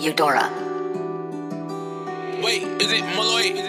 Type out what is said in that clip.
Eudora. Wait, is it Malloy?